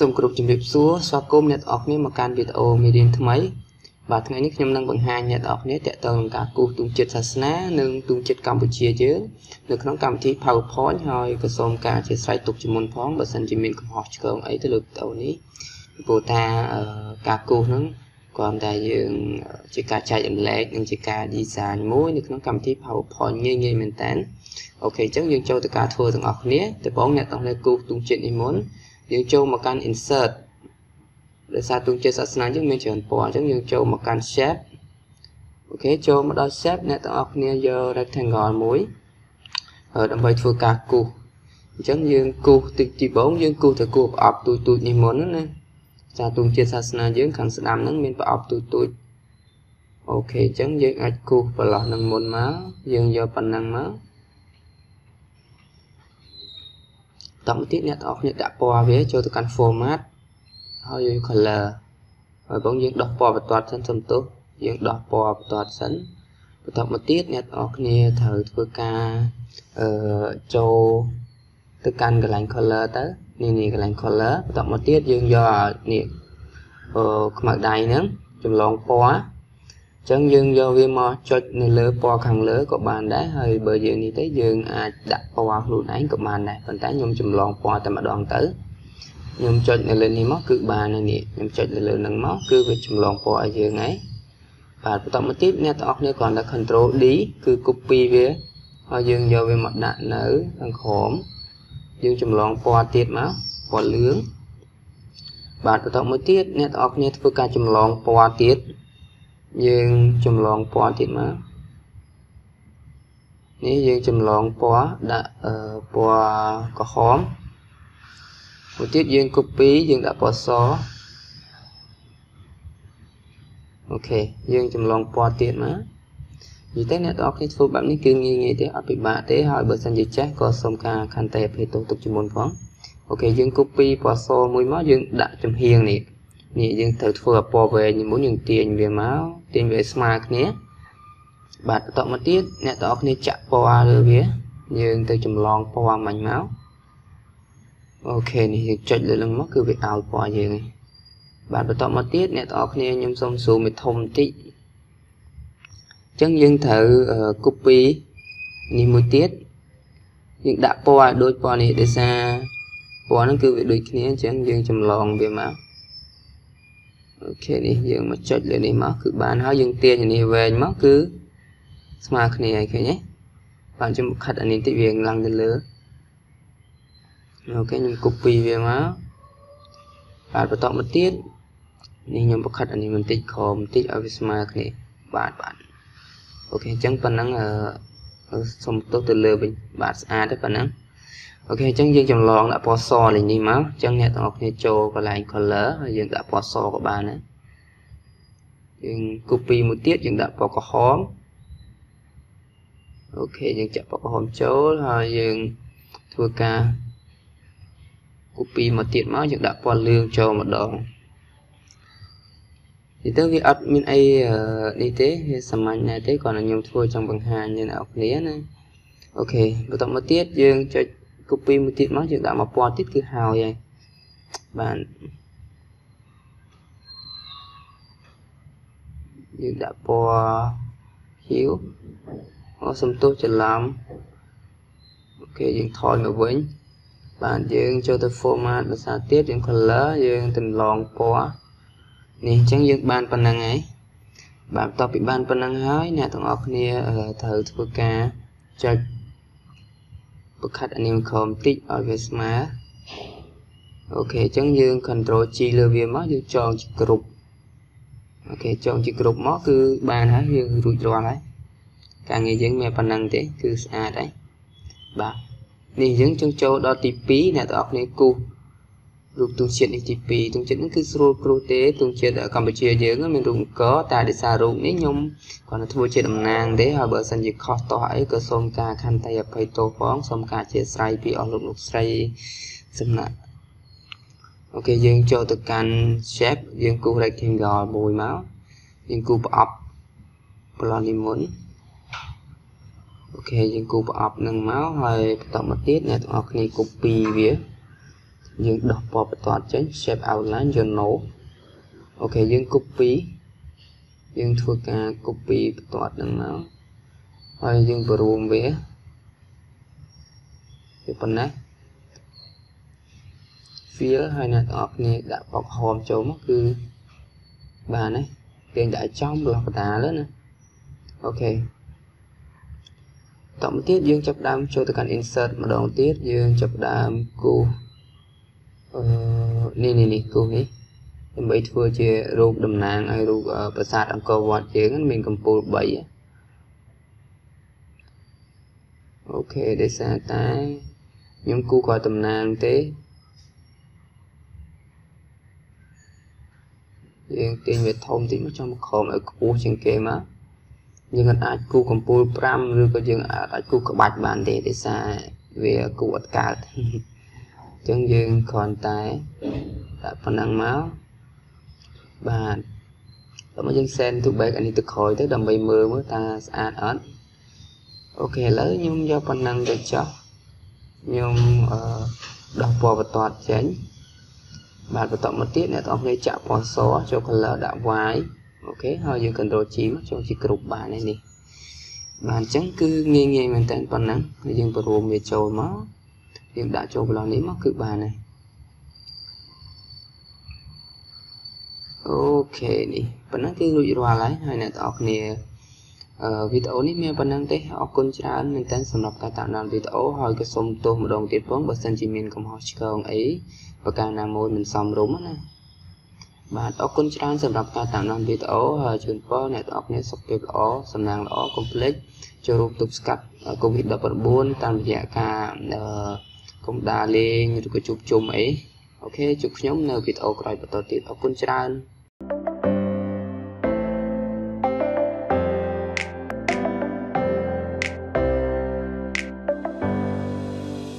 សូមគោរពជំរាបសួរស្វាគមន៍អ្នកទាំងអស់គ្នាមកកាន់វីដេអូមេរៀនថ្មីបាទថ្ងៃនេះខ្ញុំនឹងបង្ហាញអ្នកទាំងអស់គ្នាទាក់ទងនឹងការគូសទង់ចិត្តសាសនានិងទង់ចិត្តកម្ពុជាយើងនៅក្នុងកម្មវិធី PowerPoint ហើយក៏សូមការអធិស្ឋានទុកជាមុនផងបើសិនជាមានកំហុសឆ្គងអីទៅលើវីដេអូនេះព្រោះថាការគូសហ្នឹងគ្រាន់តែយើងជាការចែករំលែកនិងជាការ design មួយនៅក្នុងកម្មវិធី PowerPoint ងាយងាយមែនតើអូខេអញ្ចឹងយើងចូលទៅការធ្វើទាំងអស់គ្នាតើបងអ្នកទាំងអស់គ្នាគូសទង់ចិត្តនេះមុន យើងចូលមកកាន់ insert ដោយសារទូជាសាសនាយើងមានច្រើនពណ៌អញ្ចឹងយើងចូលមកកាន់ shape អូខេចូលមកដល់ shape អ្នកទាំងអស់គ្នាយក rectangle មួយដើម្បីធ្វើការគូសអញ្ចឹងយើងគូសទីទីបងយើងគូសទៅគូសប្រអប់ទូទូចនេះមុនណាចាទូជាសាសនាយើងខាងស្ដាំហ្នឹងមានប្រអប់ទូទូចអូខេអញ្ចឹងយើងអាចគូសប្រឡោះនឹងមុនមកយើងយកប៉ុណ្ណឹងមក តមកទៀតអ្នកទាំងអស់គ្នាដាក់ពណ៌វាចូលទៅកាន់ format ហើយ color ហើយបងយើងដោះពណ៌បន្ទាត់សិនសំទោសយើងដោះពណ៌បន្ទាត់សិនបន្តមកទៀតអ្នកទាំងអស់គ្នាត្រូវធ្វើការអឺចូលទៅកាន់កន្លែង color ទៅនេះនេះកន្លែង color បន្តមកទៀតយើងយកនេះអឺខ្មៅដៃហ្នឹងចម្លងពណ៌ ចឹងយើងយកវាមកចុចនៅលើពណ៌ខាងលើក៏បានដែរហើយបើយើងនេះទៅយើងអាចដាក់ពណ៌ខ្លួនឯងក៏បានដែរប៉ុន្តែខ្ញុំចម្លងពណ៌តែម្ដងទៅខ្ញុំចុចនៅលើនេះមកគឺបានហើយនេះខ្ញុំចុចនៅលើនឹងមកគឺវាចម្លងពណ៌ឲ្យយើងហើយបាទបន្តមកទៀតអ្នកទាំងអស់គ្នាគ្រាន់តែ control D គឺ copy វាហើយយើងយកវាមកដាក់នៅខាងក្រោមយើងចម្លងពណ៌ទៀតមកពណ៌លឿងបាទបន្តមកទៀតអ្នកទាំងអស់គ្នាធ្វើការចម្លងពណ៌ទៀត យើងចម្លងពណ៌ទៀតមកនេះយើងចម្លងពណ៌ដាក់ពណ៌ក្រហមមួយទៀតយើង copy យើងដាក់ពណ៌សអូខេយើងចម្លងពណ៌ទៀតមកនិយាយទៅអ្នកទាំងអស់គ្នាធ្វើបែបនេះគឺងាយងាយទេអត់ពិបាកទេហើយបើសិនជាចេះក៏សូមការខន្តីអភ័យទោសទុកជាមុនផងអូខេយើង copy ពណ៌សមួយមកយើងដាក់ចំហៀងនេះ នេះយើងត្រូវធ្វើឲ្យពណ៌វែងនេះមុនយើងទាញវាមកទាញវាស្មើគ្នាបាទបន្តមកទៀតអ្នកទាំងអស់គ្នាចាក់ពណ៌លើវាយើងទៅចម្លងពណ៌មាញ់មកអូខេនេះយើងចុចលើនឹងមកគឺវាឲ្យពណ៌យើងឯងបាទបន្តមកទៀតអ្នកទាំងអស់គ្នាខ្ញុំសូមស៊ូមវាធំបន្តិចអញ្ចឹងយើងត្រូវ copy នេះមួយទៀតយើងដាក់ពណ៌ឲ្យដូចពណ៌នេះដោយសារពណ៌ហ្នឹងគឺវាដូចគ្នាអញ្ចឹងយើងចម្លងវាមក OK នេះយើងមកចុចលើនេះមកគឺបានហើយយើងទាញអានេះវែងមកគឺស្មើគ្នាហើយឃើញទេបាទខ្ញុំខិតអានេះតិចវាឡើងទៅលើអូខេខ្ញុំ copy វាមកបាទបន្តមកទៀតនេះខ្ញុំបង្ខិតអានេះបន្តិចក្រោមបន្តិចឲ្យវាស្មើគ្នាបាទបាទ OK អញ្ចឹងប៉ុណ្ណឹងអឺសុំទោសទៅលើវិញបាទស្អាតទេប៉ុណ្ណឹង OK អញ្ចឹងយើងចម្លងដាក់ពណ៌សលេងនេះមកអញ្ចឹងអ្នកទាំងអស់គ្នាចូលកន្លែង color ហើយយើងដាក់ពណ៌សក៏បានដែរយើង copy មួយទៀតយើងដាក់ពណ៌ក្រហមអូខេយើងចាក់ពណ៌ក្រហមចូលហើយយើងធ្វើការ copy មកទៀតមកយើងដាក់ពណ៌លឿងចូលម្ដងនិយាយទៅវាអត់មានអីនេះទេវាសាមញ្ញដែរទេគ្រាន់តែខ្ញុំធ្វើចង់បង្ហាញអ្នកនរគ្នាណាអូខេបន្តមកទៀតយើងចុច copy មួយទៀតមកយើងដាក់មកពណ៌ទៀតគឺហើយហើយបានយើងដាក់ពណ៌ហៀវអូសំទោសច្រឡំអូខេយើងថយមកវិញបាទយើងចូលទៅ format ភាសាទៀតយើង color យើងតម្លងពណ៌នេះអញ្ចឹងយើងបានប៉ុណ្ណឹងហើយបាទបន្ទាប់ពីបានប៉ុណ្ណឹងហើយអ្នកទាំងអស់គ្នាត្រូវធ្វើការចុច បង្ខាត់អានេះខមតិចឲ្យវាស្មើអូខេអញ្ចឹងយើង control G លើវាមកយើងចងជាគ្រប់អូខេចងជាគ្រប់មកគឺបានហើយយើងរួចរាល់ហើយការងារយើងមានប៉ុណ្ណឹងទេគឺស្អាតហើយបាទនេះយើងចង់ចូលដល់ទី2អ្នកទាំងអស់គ្នាគូស រូបទង់ជាតិនេះទី2ទង់ជាតិនេះគឺស្រួលគ្រូទេទង់ជាតិកម្ពុជាយើងមានរូបអង្គតែដោយសាររូបនេះខ្ញុំគ្រាន់តែធ្វើជាតំណាងទេហើយបើសិនជាខុសតោះអីក៏សូមការខន្តីអភ័យទោសផងសូមការអធិស្ឋានពីអស់លោកលោកស្រីសំណាក់អូខេយើងចូលទៅកាន់ shape យើងគូស rectangle មួយមកយើងគូសប្រអប់ប្លន់នេះមុនអូខេយើងគូប្រអប់នឹងមកហើយបន្តមកទៀតអ្នកទាំងអស់គ្នា copy វា យើងដោះពណ៌បន្ទាត់ចេញ shape outline យក no OK យើង copy យើងធ្វើការ copy បន្ទាត់ហ្នឹងមកហើយយើងបង្រួមវាវាប៉ុណ្ណា fill ហើយអ្នកទាំងអស់គ្នាដាក់ពណ៌ក្រហមចូលមកគឺបានហើយទាញដាក់ចំលោះកណ្ដាលណា OK តមកទៀតយើងចាប់ដើមចូលទៅកាន់ insert ម្ដងទៀតយើងចាប់ដើមគូស អឺនេះនេះនេះគូសនេះដើម្បីធ្វើជារូបតំណាងឲ្យរូបប្រាសាទអង្គរវត្តយើងមានកម្ពស់3អូខេដោយសារតែខ្ញុំគូគាត់តំណាងទេយើងទាញវាធំតិចមកចង់ខំឲ្យខ្ពស់ជាងគេមកយើងអាចគូកម្ពូល5ឬក៏យើងអាចគូក្បាច់បានទេដោយសារវាគូអត់កើតអញ្ចឹងយើងគ្រាន់តែដាក់ប៉ុណ្ណឹងមកបាទដល់មកយើង send to back អានេះទៅក្រោយទៅដើម្បីមើលមើលតើស្អាតអត់អូខេឥឡូវខ្ញុំយកប៉ុណ្ណឹងទៅចោះខ្ញុំអឺដោះពណ៌បន្ទាត់ចេញបាទបន្តមកទៀតអ្នកទាំងអស់គ្នាចាក់ពណ៌សចូល color ដាក់ y អូខេហើយយើង control G មកចូលជាគ្រប់បានហើយនេះបាទអញ្ចឹងគឺងាយងាយមែនតើប៉ុណ្ណឹងហើយយើងបរួមវាចូលមក យើងដាក់ចូលកន្លោះនេះមកគឺបានហើយអូខេនេះប៉ុណ្ណឹងគឺរួចរាល់ហើយហើយអ្នកទាំងអស់គ្នាអឺវីដេអូនេះមានប៉ុណ្ណឹងទេអរគុណច្រើនមែនតើសម្រាប់ការតាមដានវីដេអូហើយក៏សូមទោសម្ដងទៀតផងបើសិនជាមានកំហុសឆ្គងអីប្រការណាមួយមិនសមរម្យណាបាទអរគុណច្រើនសម្រាប់ការតាមដានវីដេអូហើយជូនពរអ្នកទាំងអស់គ្នាសុខភាពល្អសំណាងល្អកុំភ្លេចចូលរួមទប់ស្កាត់ COVID-19 តាមរយៈការ កុំដើរលេងឬក៏ជួបជុំអីអូខេជួបខ្ញុំនៅវីដេអូក្រោយបន្តទៀតអរគុណច្រើន